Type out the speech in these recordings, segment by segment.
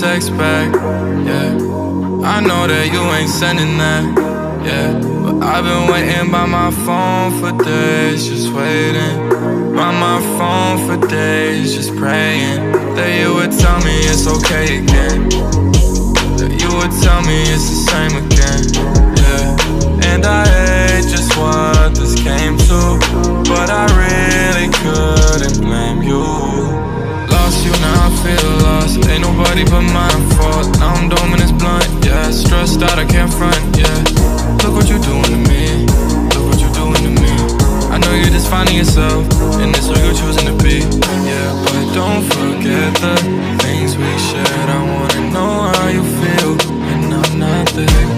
text back, yeah. I know that you ain't sending that, yeah. But I've been waiting by my phone for days, just waiting. By my phone for days, just praying that you would tell me it's okay again. That you would tell me it's the same again, nobody but my fault. Now I'm dumb and it's blunt, yeah. Stressed out, I can't front, yeah. Look what you're doing to me. Look what you're doing to me. I know you're just finding yourself, and it's who you're choosing to be, yeah. But don't forget the things we shared. I wanna know how you feel when I'm not there.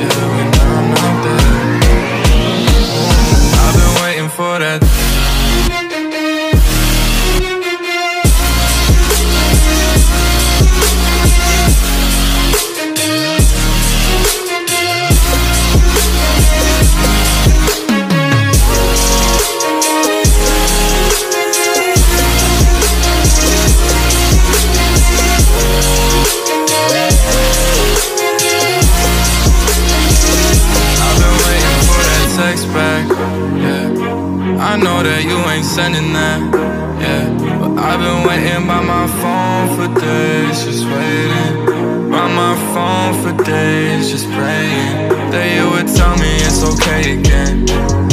Yeah, when I'm not there. I've been waiting for that. Know that you ain't sending that, yeah. But I've been waiting by my phone for days, just waiting. By my phone for days, just praying that you would tell me it's okay again.